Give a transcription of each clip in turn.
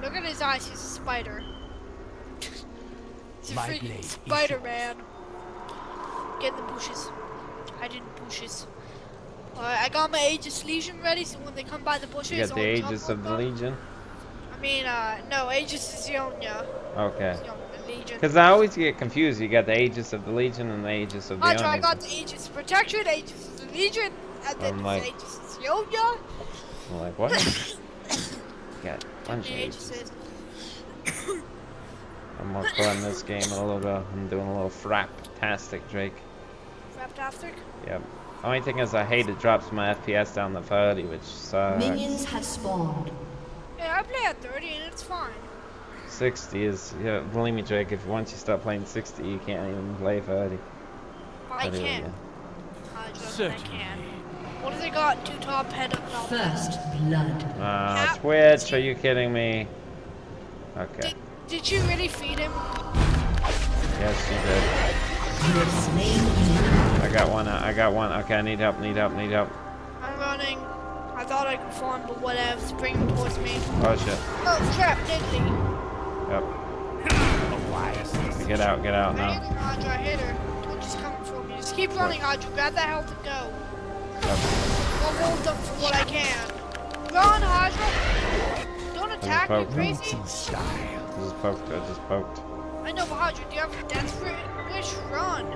Look at his eyes, he's a spider. he's a My freaking Spider-Man. Get in the bushes. Hide in the bushes. Alright, I got my Aegis Legion ready, so when they come by the bushes, You got the Aegis of the. Legion? I mean, uh, no, Aegis is Ionia. Okay. Because I always get confused. You got the Aegis of the Legion and the Aegis of the Hunter, I got the Aegis of Protection, Aegis of the Legion, and then I'm the like- Aegis is Ionia. I'm like, what? got a bunch of The Aegis. Aegis is... I'm gonna playing this game a little bit. I'm doing a little frap-tastic, Drake. Fantastic. Yep. Only thing is, I hate it drops my FPS down to 30, which sucks. Minions have spawned. Yeah, I play at 30 and it's fine. 60 is, yeah, believe me, Drake, if once you start playing 60, you can't even play 30. I do, can. yeah. I just I Certainly. can. What do they got? Two top head up top. First blood. Uh, Cap- Twitch, are you kidding me? Okay. Did, did you really feed him? Yes, you did. You have slain I got one. uh, I got one. Okay, I need help. Need help. Need help. I'm running. I thought I could farm, but whatever. Bring him towards me. Oh shit. Oh crap, Diddley. Yep. A wise Get out. Get out I hit now. her, Audra. I hit her. Twitch is coming for me. Just keep running, Audra. Grab that health and go. Yep. I'll hold them for what I can. Run, Audra. Don't attack me, crazy. Roots in style. Just poked. I just poked. I know, but Audra, do you have a death wish? Run.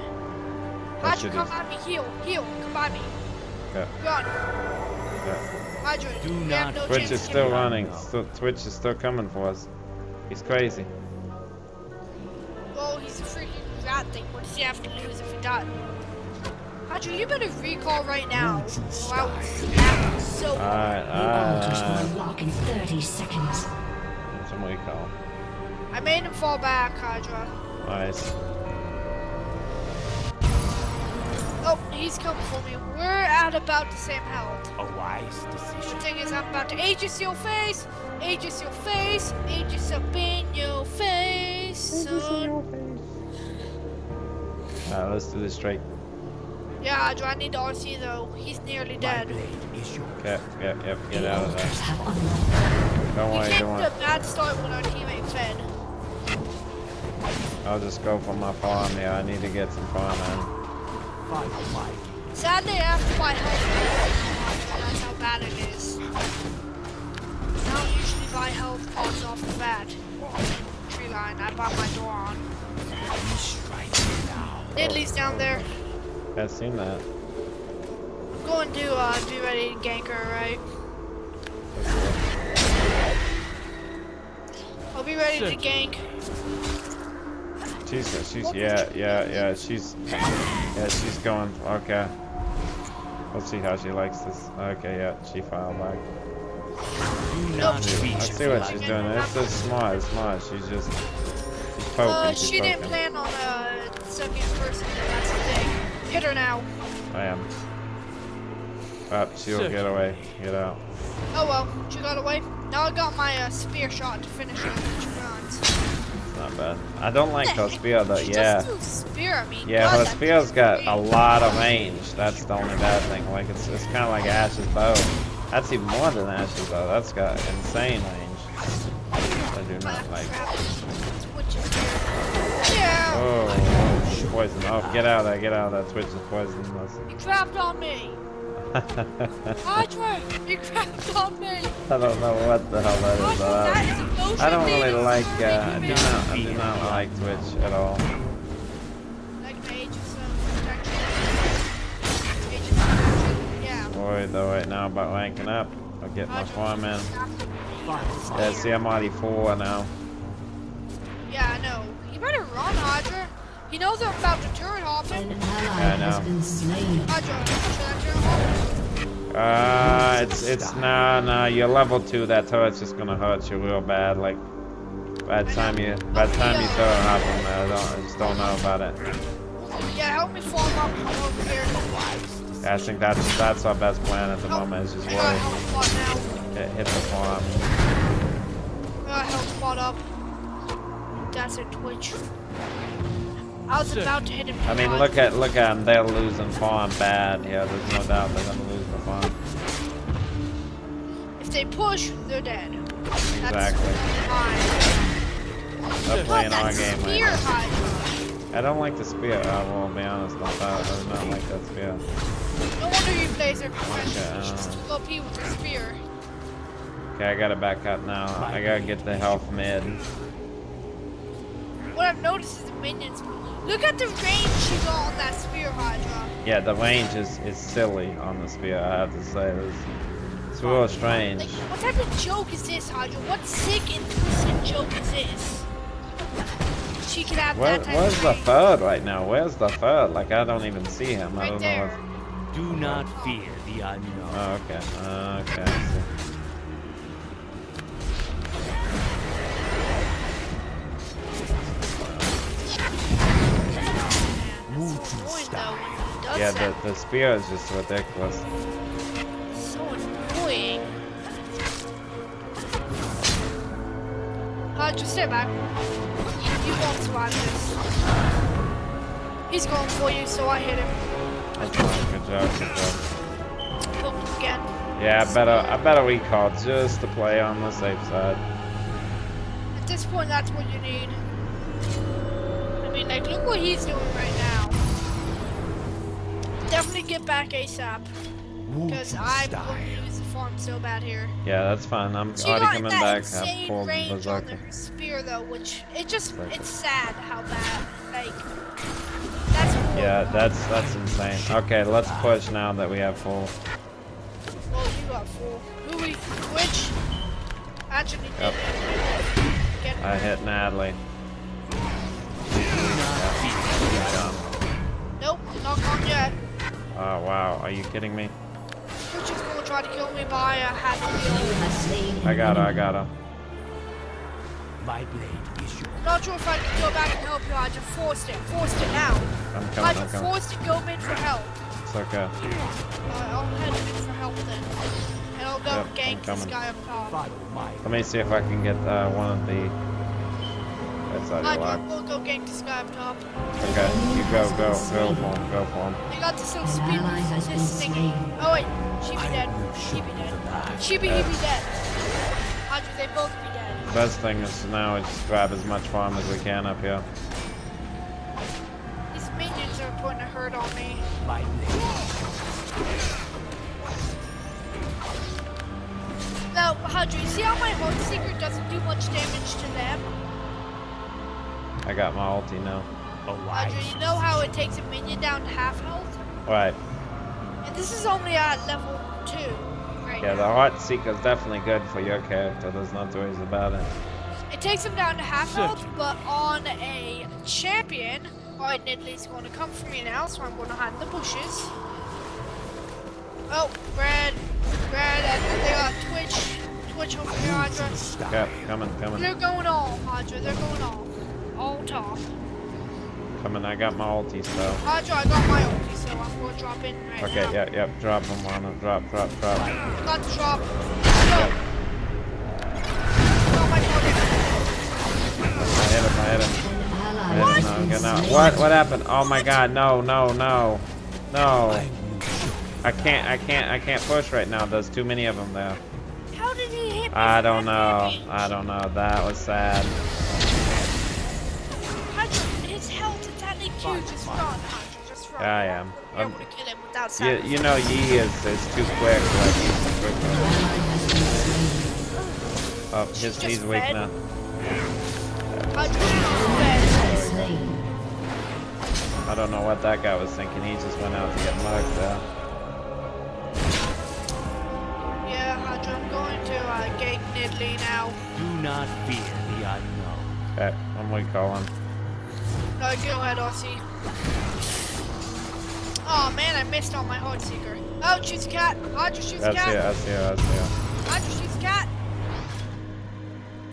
That come is- at me. Heal. Heal. Come by me. Okay. Run. okay. Audra, Do we have not- no Twitch chance is still running. Still, Twitch is still coming for us. He's crazy. Oh, he's a freaking rat thing. What does he have to lose if he dies? Audra, you better recall right now. Roots and I will snap you so hard. Alright. altars Uh, will unlock in 30 seconds. what's what call. I made him fall back, Hydra. Nice. Oh, he's coming for me. We're at about the same health. A wise decision. The decision. thing is, I'm about to Aegis your face, Aegis your face, Aegis up in your face, son. Alright, let's do this straight. Yeah, Hydra, I need the RC though. He's nearly dead. blade is yours. Okay. Yep. Yep. Get The out of there. Don't worry. Don't to worry. a bad start when our teammate fed. I'll just go for my farm here. I need to get some farm in. Follow my Sadly, I have to buy health. That's how bad it is. I don't usually buy health pods off the bat. Tree line, I bought my door on. lead. Strike now. Diddley's down there. I've seen that. I'm going to uh, be ready to gank her, right? I'll be ready to Sure. gank. She's, she's, yeah, yeah, yeah, she's, yeah, she's going, okay. We'll see how she likes this. Okay, yeah, she filed back. Do not Nope. reach I see what she's doing. It's is smart, it's smart. She's just, she's poking, Uh, she's she didn't poking. plan on a second person, that's the thing. Hit her now. I am. Up, she'll get away. Get out. Oh well, she got away. Now I got my uh, spear shot to finish her when she. Not bad. I don't like her spear though, She yeah. just do spear, I mean. Yeah, God, her that spear's thing's got great. a lot of range. That's the only bad thing. Like, it's, it's kind of like Ash's bow. That's even more than Ash's bow. That's got insane range. I do not like. Crap. Twitch is here. Yeah, Oh, poison. Oh, get out of there. Get out of there. Twitch is poison. you trapped on me. Hydra, you trapped on me. I don't know what the hell that is. Hydra, but that is I don't really like. Uh, I do not. I do not like Twitch at all. Like the Age of Sun protection. Age of Sun protection, Yeah. Boy, though, right now about ranking up. I'll get my Hydra, farm in. Follow Yeah, see, I'm already four now. Yeah, I know. You better run, Hydra. He knows I'm about to turret hop An him. ally Yeah, I has know. been slain. Hydra, should I turret hop him? Uh, it's it's nah nah. You're level two. That turret's just gonna hurt you real bad. Like by the time you by the time you turret hop on I don't I just don't know about it. Yeah, help me farm up I'm over here. Yeah, I think that's that's our best plan at the Oh, moment. Is just I got a worry. health spot now. Hit, hit the farm. I got a health spot up. That's a twitch. I was about to hit him. I mean, look at look at them. They're losing farm bad. Yeah, there's no doubt they're gonna lose the farm. If they push, they're dead. Exactly. They're playing Look, our game. spear Lane. Hydra. I don't like the spear. I will be honest. I thought I do not like that spear. No wonder you play as a professional. uh, She's too OP with her spear. Okay, I gotta back up now. I gotta get the health mid. What I've noticed is the minions. Look at the range she got on that spear Hydra. Yeah, the range is, is silly on the spear, I have to say. It's, it's real strange. Like, what type of joke is this, Hydra? What sick and twisted joke is this? She could have Where, that type where's of the third right now? Where's the third? Like, I don't even see him. I Right don't there. know if... Do not fear the unknown. Oh, okay. Uh, okay. I see. Would That's you annoying, though, when he does Yeah, that. the, the spear is just ridiculous. So annoying. Uh, just stay back. You, you won't survive this. He's going for you, so I hit him. Fine. Good job, good job. Killed again. Yeah, I better, I better recall just to play on the safe side. At this point, that's what you need. I mean, like, look what he's doing right now. Definitely get back ASAP, Would because you I'm to use the farm so bad here. Yeah, that's fine. I'm She already got coming that back. I've pulled range on Berserker. spear though, which it just Berserker. it's sad how bad. Like that's cool. Yeah, that's that's insane. Okay, let's push now that we have full. Well, you got full. Who we Twitch? Actually, Yep. get I hit Natalie. Nope, not gone yet. Oh wow, are you kidding me? Twitch gonna kill me, but I uh, had to heal. I got her, I got her. My blade is yours. Not sure if I can go back and help you. I just forced it. Forced it now. I'm I coming, I'm just coming. forced it. Go mid for help. It's okay. Uh, I'll head mid for help then. And I'll go Yep, gank this guy up top. Let me see if I can get uh, one of the. That's I already locked. will go gank this guy up top. Okay, you go, go, go for him, go for him. They got this little An speed ally this thing. slain. Oh wait, she be dead. She be dead. She be, he be dead. Audrey, they both be dead. Best thing is now is just grab as much farm as we can up here. These minions are putting a hurt on me. my blade. Now, Audrey, see how my Heart Seeker doesn't do much damage to them? I got my ulti now. A Audrey, wise you know how it takes a minion down to half health? Right. And this is only at level 2 right Yeah, the now. heart seeker is definitely good for your character. There's no two ways about it. It takes him down to half health, but on a champion, alright, Nidley's going to come for me now, so I'm going to hide in the bushes. Oh, Brad, Brad, and they got Twitch, Twitch over here, Audra. stop. Yep, coming, coming, They're going all, Audra, they're going all. All top. coming. I got my ulti, so. Audra, I got my ulti, so I'm to drop in right Okay, now. yep, yep. Drop them on it. Drop, drop, drop. Got to drop. Go. Oh, my. I hit him, I hit him. I hit him, no, okay. What, what happened? Oh my god, no, no, no. No. I will show I can't, I can't, I can't push right now. There's too many of them there. How did he hit me? I don't know. I don't know. That was sad. I am. You're I'm- able to kill him without You, you know, Yi is, is too quick. Like, he's too quick. An ally has been slain. Oh, his, She's he's just weak now. Hydra, she's fed. Slain. I don't know what that guy was thinking. He just went out to get mugged there. Yeah, Hydra, I'm going to uh, gate Nidley now. Do not fear the unknown. Okay, I'm recalling. No, go ahead, Aussie. Oh man, I missed on my Heart Seeker. Oh, shoots a cat. Hydra shoots a That's here, cat. that's here, that's here. Hydra shoots a cat.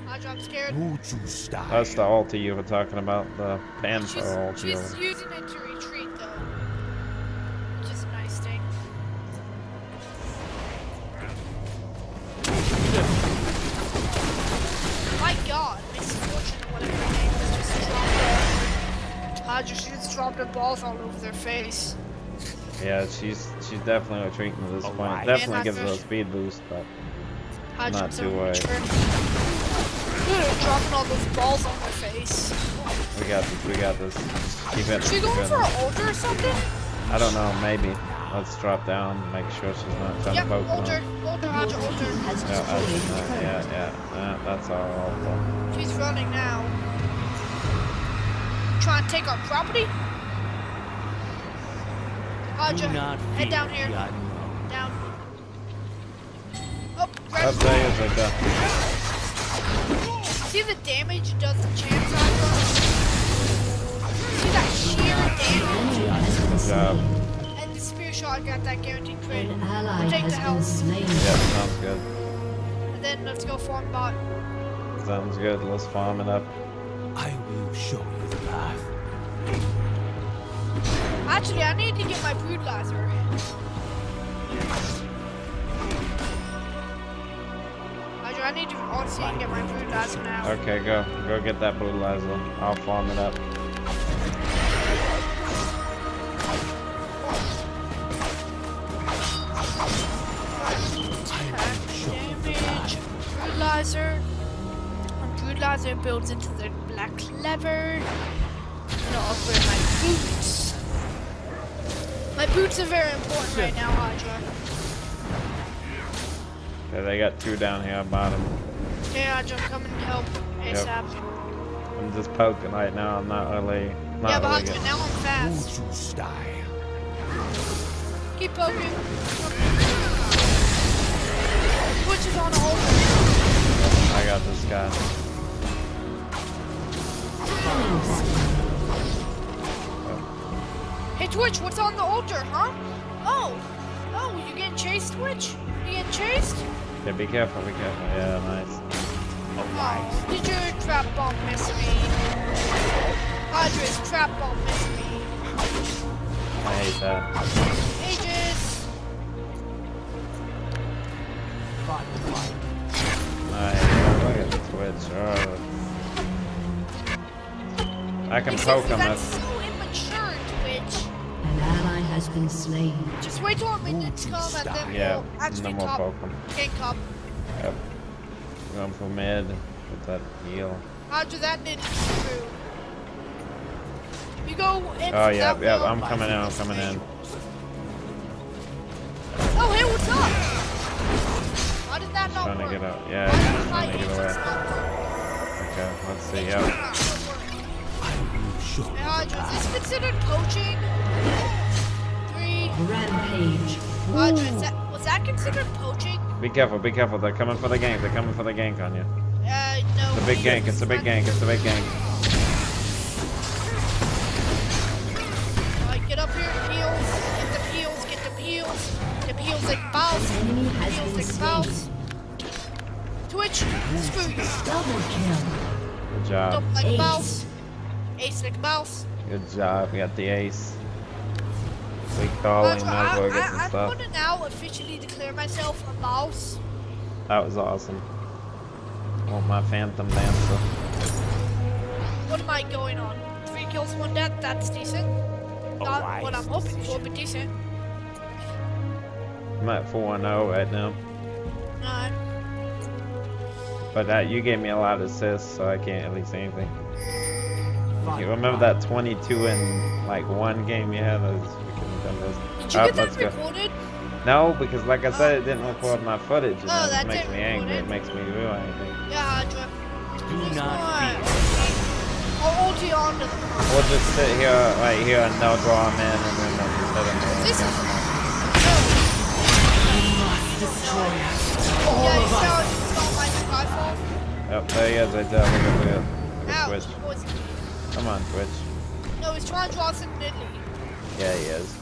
Hydra, I'm scared. Would you stop? That's the ulti you were talking about, the Panther She's, ulti. she's using it to balls all over their face. Yeah, she's she's definitely retreating at this Oh, point. right. Definitely And gives her a speed boost, but Hydra, Not too worried. mature. Look at her dropping all those balls on her face. We got this. We got this. Keep it. Is she going for an ultra or something? I don't know. Maybe. Let's drop down. Make sure she's not trying Yep, to poke ultra, me. ultra, Hydra, Your ultra. has Yeah, I, uh, yeah, yeah. Uh, that's our awful. She's running now. Trying to take our property? Do not head down here. the. Down. Oh, Up grab there is like that. See the damage it does to champs, Hydra? See that sheer damage? Enemy Good job. And the spear shot got that guaranteed crit. An We'll ally take the been health. Yeah, sounds good. And then let's go farm bot. Sounds good. Let's farm it up. I will show you the path. Actually, I need to get my Brutalizer. I need to honestly get my Brutalizer now. Okay, go. Go get that blue laser. I'll farm it up. Damage. Brutalizer. And Brutalizer builds into the black cleaver. I'm gonna upgrade my boots. My boots are very important right now, Hydra. Okay, they got two down here bottom. Yeah, Hydra, I'm coming to help ASAP. I'm just poking right now. I'm not really. Not Yeah, but really Hydra, getting- now I'm fast. Won't you style? Keep poking. Twitch is on hold. I got this guy. Hey Twitch, what's on the altar, huh? Oh, oh, you getting chased, Twitch? You getting chased? Yeah, be careful. Be careful. Yeah, nice. Oh, did your trap bomb miss me? Hydra's trap bomb miss me. I hate that. Aegis! Nice. Oh, look at the Twitch. Oh. I can Because poke him. Has been slain. Just wait till our minions come and then yeah. we'll And actually then we'll top poke him. gank up. Yep. Going for mid with that heal. Hydra, that didn't through. You go in Oh yeah, yeah. I'm coming in. I'm coming in. Oh, hey, what's up? Why did that not Trying to get out. Yeah, Why did he's my trying to get away. Okay, let's see. It's Yep. I will show you Hey, the Hydra, is this path. considered poaching? Three. Rampage. Hydra, is that, was that considered poaching? Be careful. Be careful. They're coming for the gank. They're coming for the gank on you. Uh, no. It's a big gank. It's a big gank. It's a big gank. Alright, get up here, peels. Get the peels, get the peels. The peels like bounce. Enemy has Peels like slain. bounce. Twitch, screw you. Double kill. Good job. Don't like Ace. mouse. Ace like mouse. Good job. We got the ace. Weak calling. Hydra, Might as well I, get some I, I'm gonna now officially declare myself a mouse. That was awesome. Want my phantom dancer. What am I going on? Three kills, one death. That's decent. Not what I'm hoping for, but decent. I'm at 4 0 right now. Alright. But that you gave me a lot of assists, so I can't at least say anything. You remember that 22 in like one game you had? That was, Did you Alright, get let's that go. recorded? No, because like I said, it didn't record my footage, and Oh, that that makes didn't me angry. record It makes me real angry. Yeah, Hydra. Do There's not one. fear. I'll ulti onto them. We'll just sit here, right here, and they'll draw him in, and then they'll just hit him. This is. Destroy. Yeah, you saw, you saw my Skyfall? Yep, there he is right there. Look at look at- look at Twitch. Come on, Twitch. no, he's trying to draw some Italy. Yeah, he is.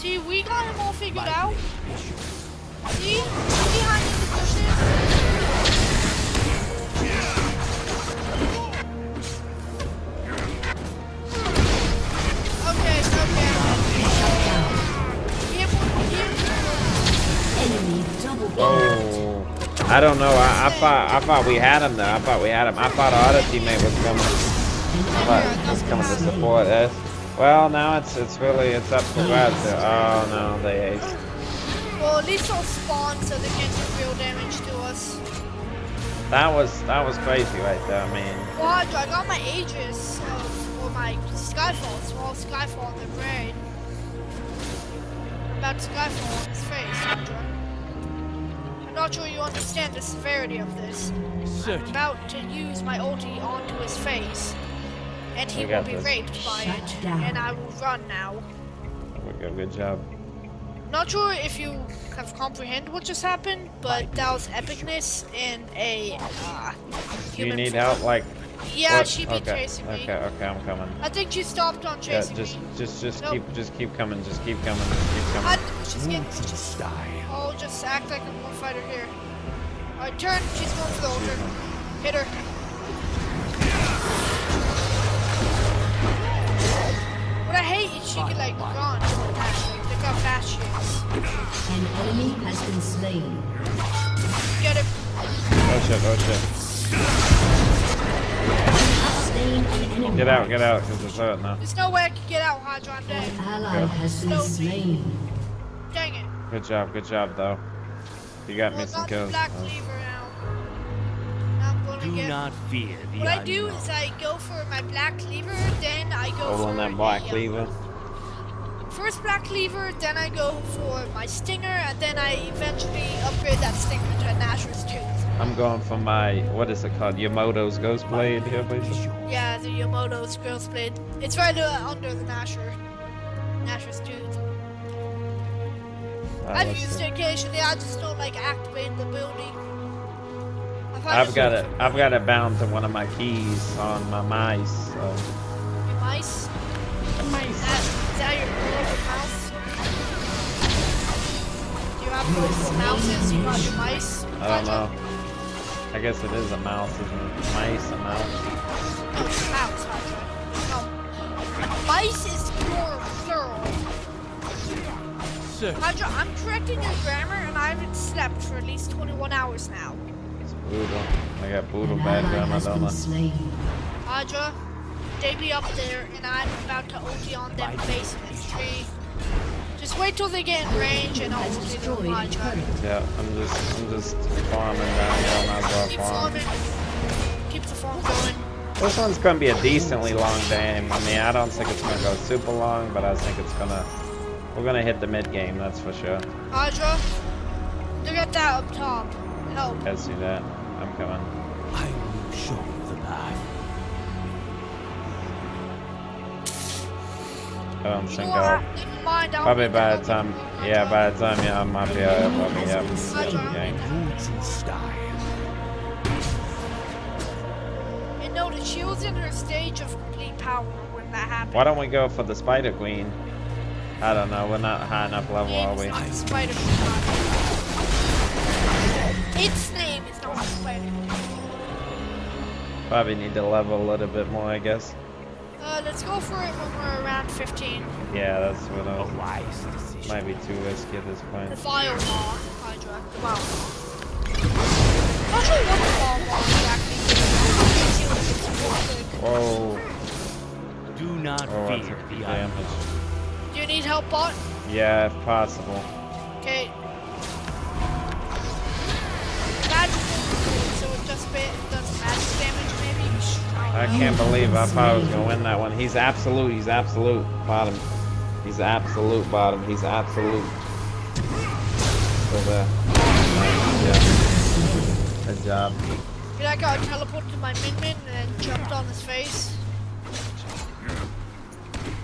See, we got him all figured My out. mission. See? Behind the bushes. Okay, okay. Here, here. Enemy double oh. kill. Oh, I don't know. I, I thought I thought we had him though. I thought we had him. I thought our other teammate was coming. I thought was coming to support us. Well, now it's it's really it's up to Brad. To, oh no, they ace. Well, at least they'll spawn so they can't do real damage to us. That was that was crazy right there. I mean, Well, I I got my Aegis of, or my Skyfall, small Skyfall on the brain. About Skyfall on his face, Sandra. I'm not sure you understand the severity of this. I'm about to use my ulti onto his face, and he will be this. raped by Shut it, down. and I will run now. we good, good job. Not sure if you have comprehended what just happened, but that was epicness in a uh, Do you need form. help? Like, Yeah, what? she be okay, chasing me. okay, okay, I'm coming. I think she stopped on Yeah, chasing just, me. just, just Nope. keep, just keep coming, just keep coming, just keep I, coming. she's getting. Won't Just, die? oh, just act like a war fighter here. Alright, turn. She's going for the ultra. Hit her. What I hate is she can like run so fast. Like, look how fast she is. An enemy has been slain. Get him. Oh shit, oh Slain an enemy. shit. Get out, get out, cause it's hurt now. There's no way I can get out, Hydra. I'm An dead. ally has been Slow. slain. Dang it. Good job, good job though. You got me some got the kills. Oh. Do get. not fear the What I do is I go for my black cleaver, then I go Oh, for on that the, black uh, cleaver. First black cleaver, then I go for my stinger, and then I eventually upgrade that stinger to a Nashor's tooth. I'm going for my, what is it called? Yamoto's Ghost Blade here, please. Yeah, the Yamamoto's Girl's Blade. It's right uh, under the Nashor. Nashor's tooth. Uh, I've used see. it occasionally, I just don't like activating the ability. I find I've got so- it. I've got it bound to one of my keys on my mice. So. Your mice? That, is that your mouse? Do you have portable mouses? You got your mice? I don't know. I guess it is a mouse, isn't it? Mice, a mouse. No, it's a mouse, Hydra. No. Oh. Mice is plural. plural. Hydra, I'm correcting your grammar and I haven't slept for at least 21 hours now. It's brutal. I got brutal An bad ally grammar, has don't been I? slain. Hydra, they be up there and I'm about to OT on them base in this tree. Just wait till they get in range and I'll Has OT them, destroyed Hydra. Yeah, I'm just, I'm just farming down here. I might as Keep farming. Keep the farm going. This one's gonna be a decently long game. I mean, I don't think it's gonna go super long, but I think it's gonna. We're gonna hit the mid game, that's for sure. Hydra, look at that up top. Help. I see that. I'm coming. I will show you the path. Oh, I don't You know think what? I'll. Never mind. Probably by the time, yeah, by the time, yeah, I might be alright. Probably, yeah. Hydra, Yeah. You die? And notice she was in her stage of complete power when that happened. Why don't we go for the Spider Queen? I don't know. We're not high enough level, are we? not Spider Its name is not Spider Probably need to level a little bit more, I guess. Uh, let's go for it when we're around 15. Yeah, that's what I was. wise decision. Might be too risky at this The point. file law, Hydra. The file law. Not sure what the file law exactly is. See what it's real quick. Whoa. Do not Oh, I fear the the unknown. damage. Do you need help, bot? Yeah, if possible. Okay. So it just ba- does magic damage, maybe? I can't believe I thought I was gonna win that one. He's absolute. He's absolute bottom. He's absolute bottom. He's absolute. So there. Yeah. Good job. Like I teleported to my Min Min and then jumped on his face.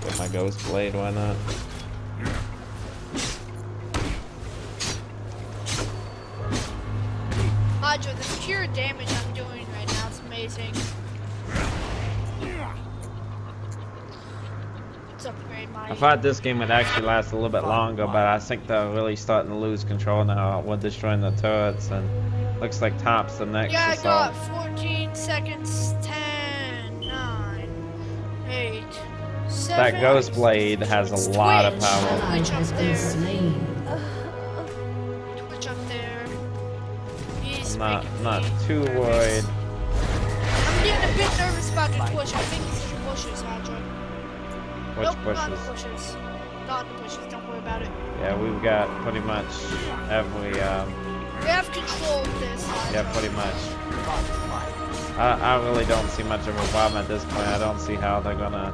Get my ghost blade. Why not? Hydra, the pure damage I'm doing right now is amazing. Let's upgrade my. I thought this game would actually last a little bit longer, but I think they're really starting to lose control now. We're destroying the turrets, and looks like top's the next yeah, I assault. got 14 seconds. 10, 9, 8, 7. That ghost blade has a lot of Twitch. power. I'm not, not too nervous. worried. I'm getting a bit nervous about the Twitch. I think it's in the bushes, Hydra. Which nope, not the bushes? bushes. not the bushes. Don't worry about it. Yeah, we've got pretty much every, um, We have control of this. yeah, pretty much. I, I really don't see much of a problem at this point. I don't see how they're gonna.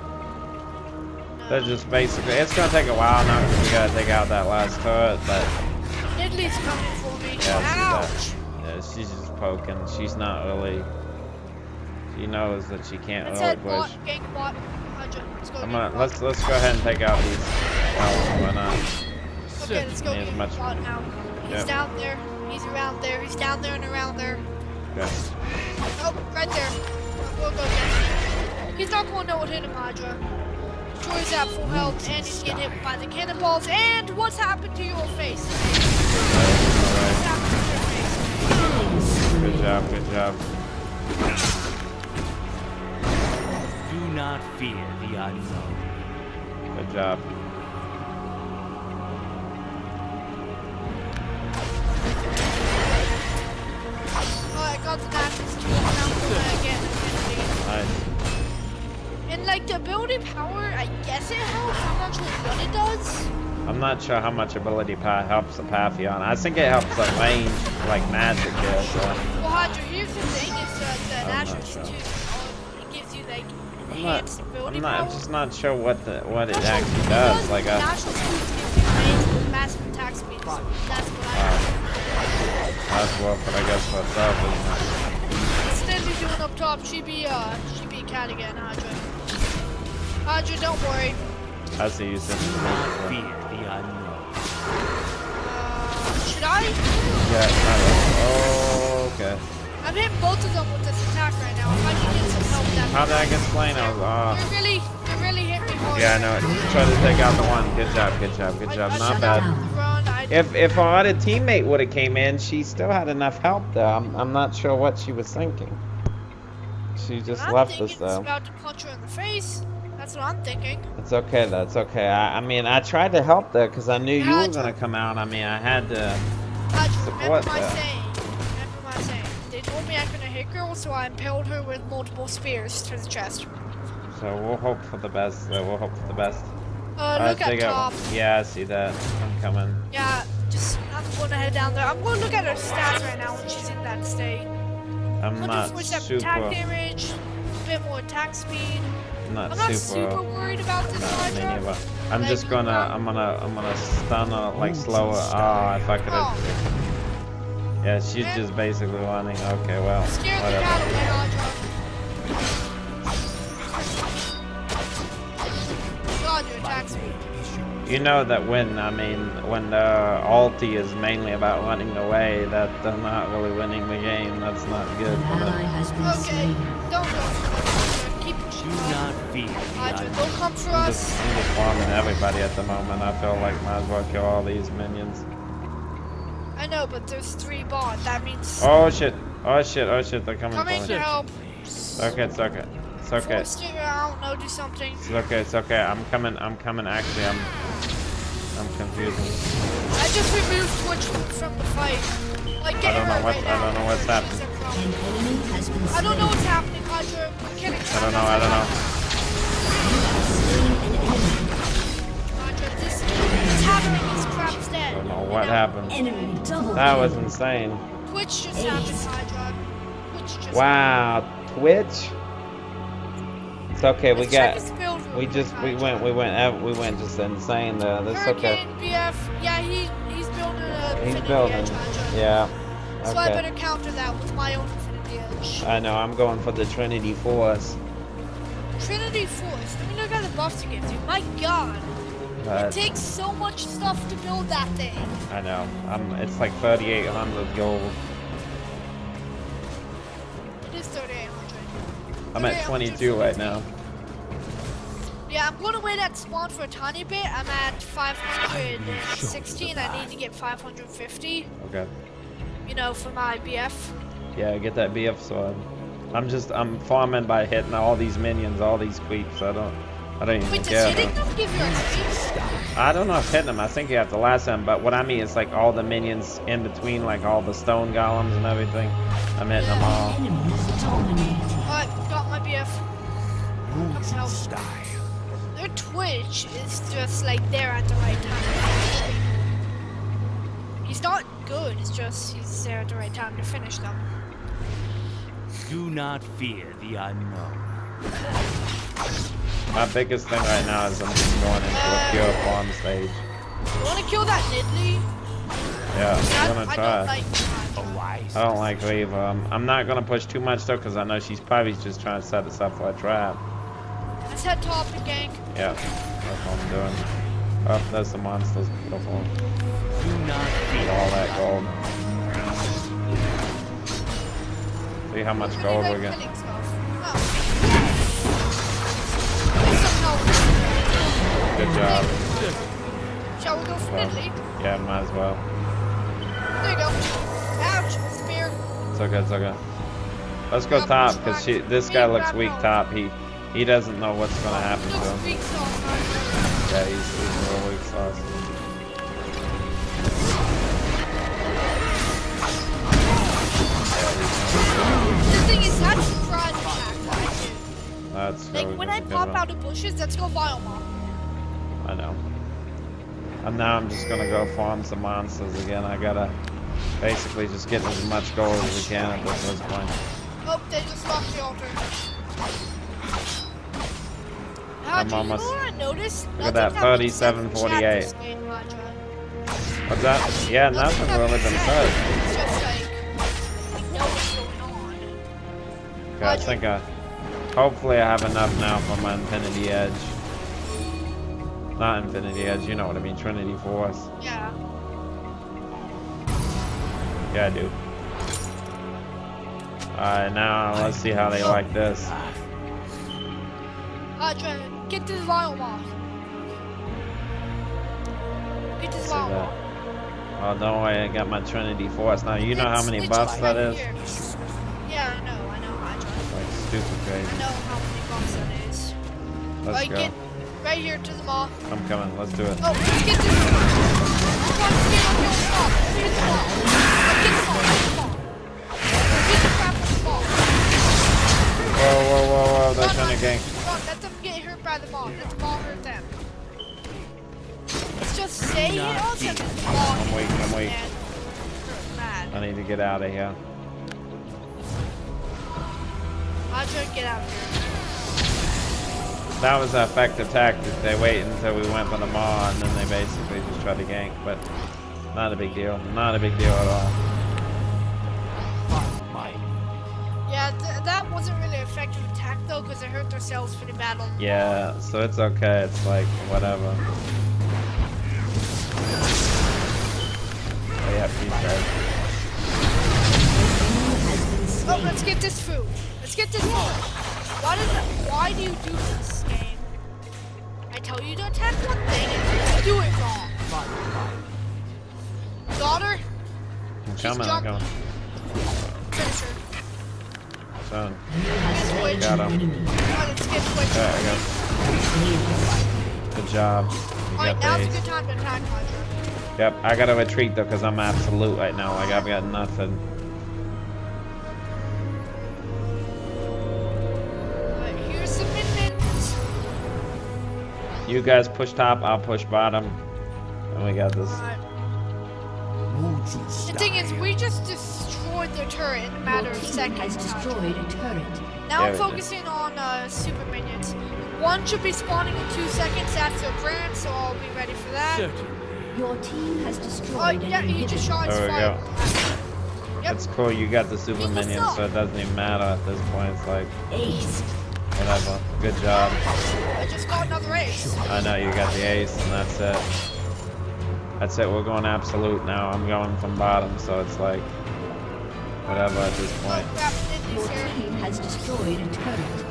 They're just basically. It's gonna take a while now because we gotta take out that last turret, but Nidalee coming for me. Yeah, Ouch! She's just poking. She's not really. She knows that she can't Let's really bot, push. gank bot. Let's go. I'm gonna let's let's go ahead and take out these. Why not? Okay, let's go much- bot now. He's Yeah. down there. He's around there. He's down there and around there. Okay. Oh, right there. We'll go get him. He's not going to know what hit him, Hydra. Troy's at full health, and he's getting hit by the cannonballs. And what's happened to your face? Job. Good job. Do not fear the unknown. Good job. Oh, I got the dashes to now I'm gonna get Infinity. Nice. And like the ability power, I guess it helps. I'm not sure what it does. I'm not sure how much ability pa helps the Paphion. I think it helps the range, like magic. Yeah. So that the I'm not National sure. Institute it gives you like I'm not. I'm not. Power. just not sure what the what it That's actually does. Like the a. National Institute gives you range, massive attack speed. That's what I. Wow. That's well, but I guess what's up, isn't Instead of doing up top, she be uh, she be a cat again, Hydra. Hydra, don't worry. it? I see you said. Fear the unknown. Uh, should I? Yeah. kind of. Oh, okay. I'm hitting both of them with this attack right now. If I can get some help, that How did I get? I was. Ah. They're really, they really hit me hard. Yeah, I know. Try to take out the one. Good job. Good job. Good job. I Not bad. Run, If if our other teammate would have came in, she still had enough help though. I'm I'm not sure what she was thinking. She just I'm left us it's though. about to punch her in the face. That's what I'm thinking. It's okay. That's okay. I, I mean, I tried to help though because I knew you were Gotcha. gonna come out. I mean, I had to. I Support that. Me I couldn't hit girls, so I impaled her with multiple spears to the chest. So we'll hope for the best. Though. We'll hope for the best. Uh, look at top. yeah, I see that. I'm coming. Yeah, just I'm gonna head down there. I'm gonna look at her stats right now when she's in that state. I'm not 147 attack super. damage, a bit more attack speed. Not I'm not super. super worried about this Hydra. I'm Like, just gonna, um, I'm gonna, I'm gonna stun her like slower. Ah, if I could have. Oh, Yeah, she's Man. just basically running. Okay, well, whatever. cat away, Hydra. God, your attack speed. You know that when, I mean, when the ulti is mainly about running away, that they're not really winning the game. That's not good for ally them. has been Okay, don't go for them, Hydra. Keep Do not fear the Hydra, unknown. they'll come for I'm us. just, I'm just farming everybody at the moment. I feel like might as well kill all these minions. Know, but there's three bot. That means Oh shit! Oh shit! Oh shit! They're coming coming to help. Okay, it's okay. It's okay. You, I don't know, do something. It's okay. It's okay. I'm coming. I'm coming. Actually, I'm. I'm confused. I just removed Twitch from the fight. Like, I don't know what- right I don't know what's happening. a pro. An enemy has been slain. I don't know what's happening, kidding. I don't know. I don't know. What happened. That was insane. Twitch just happened, Hydra. Twitch just Wow, Twitch. It's okay. We Let's got. his build real We just. We went. We went. ev- We went just insane. Though. That's okay. BF, yeah, he, he's building a He's Infinity building. Edge, Hydra. Yeah. So I better counter that with my own Infinity Edge. I know. I'm going for the Trinity Force. Trinity Force. Let me look at the buffs it gives you. My god. It takes so much stuff to build that thing. I know. I'm. It's like 3,800 gold. It is 3800. I'm at 22 right now. Yeah, I'm going to wait at spawn for a tiny bit. I'm at 516. I need to get 550. Okay. You know, for my BF. Yeah, get that BF sword. I'm just. I'm farming by hitting all these minions, all these creeps. I don't. I don't even Wait, does care. hitting though. give you XP? I don't know if hitting them. I think you have to last them. But what I mean is like all the minions in between, like all the stone golems and everything. I'm hitting them all. Enemies dominating. Alright, got my BF. Ruthless help. style. their Twitch is just like there at the right time. He's not good, it's just he's there at the right time to finish them. Do not fear the unknown. My biggest thing right now is I'm just going into a pure farm stage. You wanna kill that Nidley? Yeah, I, I'm gonna I try. don't like A. I don't like her either. I'm, I'm not gonna push too much though, cause I know she's probably just trying to set us up for a trap. Let's head top and gank. Yeah, that's what I'm doing. Oh, there's the monsters. Go for 'em. Do not Get all that gold. See how much gold like we get. Good job. Shall we go for Well. Yeah, might as well. There you go. Ouch, spear. It's okay, it's okay. Let's go top, cause she, this guy looks weak top. He he doesn't know what's gonna happen to him. weak sauce, man. Yeah, he's, he's a real weak sauce. The thing is, that's surprise attack that I do. Like, when I pop out of bushes, let's go Biomon. And now I'm just gonna go farm some monsters again. I gotta basically just get as much gold as we can at this point. Oh, they just locked the altar. How I'm almost- know what I noticed? Look at that, Nothing happened to 37.48. chat this game, Roger. What's that? Yeah, nothing really been said. It's just like, we know what's going on. Okay, I think I, hopefully I have enough now for my Infinity Edge. Not Infinity Edge, you know what I mean, Trinity Force. Yeah. Yeah, I do. Alright, now let's see how they like this. Ah, Roger, get this Biomon. Get this See that. Oh, don't worry, I got my Trinity Force. Now, you know how many it's buffs that is? here. Yeah, I know, I know, Roger. Like, stupid I crazy. know how many buffs that is. Let's Alright, go. get right here to the mall. I'm coming, let's do it. Oh, let's get this. Come on, get on the mall. Get the mall. Get the mall. Get the mall. Get the crap on the mall. Whoa, whoa, whoa, whoa, they're Run, trying to run, gank. run. Let them get hurt by the mall. Let the mall hurt them. Let's just say it all to the mall. I'm weak, I'm weak. Man, they're mad. I need to get out of here. I'll try to get out of here. That was an effective tactic. They wait until we went for the maw and then they basically just try to gank, but not a big deal. Not a big deal at all. Yeah, th that wasn't really an effective attack though, because they hurt bad on the Yeah, so it's okay. It's like, whatever. Oh, yeah, peace, guys. Oh, let's get this food. Let's get this food. Why does it, why do you do this tell you to attack one thing and do it wrong. Daughter, I'm coming, I'm coming. Done. Got him. Alright, let's get Twitch. Okay, I got Good job. You Alright, now's a good time to attack Roger. Yep, I gotta retreat though, because I'm absolute right now. Like, I've got nothing. You guys push top, I'll push bottom. And we got this. The thing is, we just destroyed their turret in a matter of seconds. has destroyed a turret. Now I'm There we focusing on uh, super minions. One should be spawning in two seconds. after their brand, so I'll be ready for that. Certainly. Your team has destroyed Oh, an yeah, he just inhibitor. shot his There we fire. Yep. That's cool. You got the super minions, so it doesn't even matter at this point. It's like, Ace. Whatever. Good job. I just got another ace. I know you got the ace, and that's it. That's it. We're going absolute now. I'm going from bottom, so it's like, whatever at this Oh point. crap, Your team has destroyed a turret.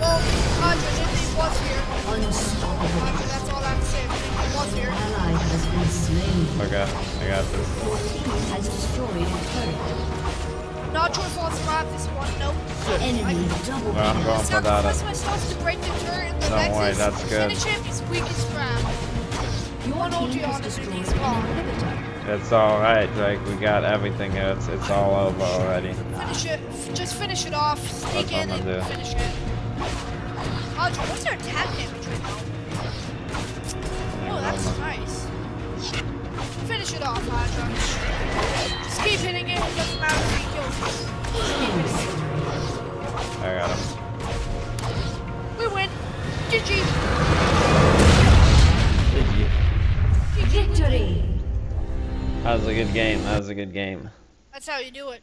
Well, Roger, Nindy was here. Unstoppable. Roger, that's all I have to say. Nindy was here. Ally has been slain. Okay, I got this. Your team has destroyed a turret. Not sure if I'll survive this one. Nope. Enemy double Well, I'm going for that. Sacrifice my to break the turret and the Don't worry, that's good. Finish him. He's weak as crap. Your one team ulti has on him and destroyed he's an gone. It's all right, Drake. We got everything. It's it's all over already. Finish it. Just finish it off. Sneak That's in and do. finish it. Roger, what's their attack damage right now? Oh, that's nice. Finish it off, Hydra. Just keep hitting it. It doesn't matter if he kills you. Just keep it. I got him. We win. GG. GG. Victory! That was a good game. That was a good game. That's how you do it.